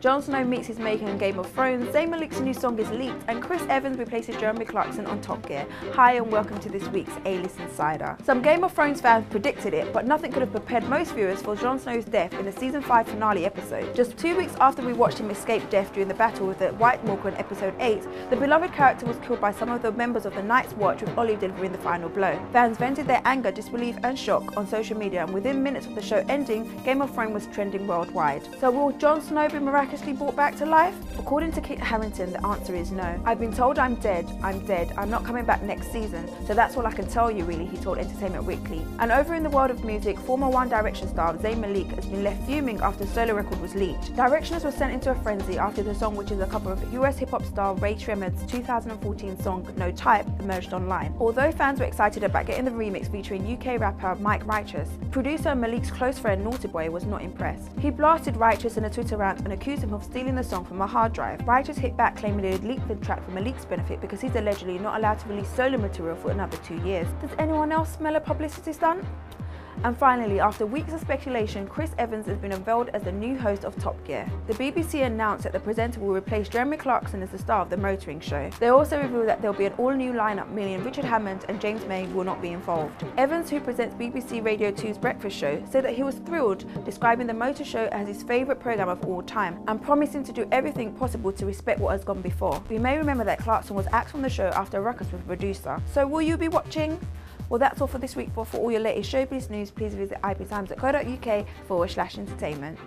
Jon Snow meets his maker in Game of Thrones, Zayn Malik's new song is leaked, and Chris Evans replaces Jeremy Clarkson on Top Gear. Hi and welcome to this week's A-List Insider. Some Game of Thrones fans predicted it, but nothing could have prepared most viewers for Jon Snow's death in the season 5 finale episode. Just two weeks after we watched him escape death during the battle with the White Walker in episode 8, the beloved character was killed by some of the members of the Night's Watch with Olly delivering the final blow. Fans vented their anger, disbelief and shock on social media and within minutes of the show ending, Game of Thrones was trending worldwide. So will Jon Snow be miraculously brought back to life? According to Kit Harington, the answer is no. I've been told I'm dead, I'm dead, I'm not coming back next season, so that's all I can tell you really, he told Entertainment Weekly. And over in the world of music, former One Direction star Zayn Malik has been left fuming after solo record was leaked. Directioners were sent into a frenzy after the song, which is a cover of US hip-hop star Rae Sremmurd's 2014 song No Type, emerged online. Although fans were excited about getting the remix featuring UK rapper Mic Righteous, producer Malik's close friend Naughty Boy was not impressed. He blasted Righteous in a Twitter rant and accused him of stealing the song from a hard drive. Righteous hit back claiming he had leaked the track for Malik's benefit because he's allegedly not allowed to release solo material for another two years. Does anyone else smell a publicity stunt? And finally, after weeks of speculation, Chris Evans has been unveiled as the new host of Top Gear. The BBC announced that the presenter will replace Jeremy Clarkson as the star of the motoring show. They also revealed that there'll be an all-new lineup, meaning Richard Hammond and James May will not be involved. Evans, who presents BBC Radio 2's Breakfast Show, said that he was thrilled, describing the motor show as his favourite programme of all time, and promising to do everything possible to respect what has gone before. We may remember that Clarkson was axed from the show after a ruckus with the producer. So will you be watching? Well, that's all for this week. For all your latest showbiz news, please visit ibtimes.co.uk forward slash entertainment.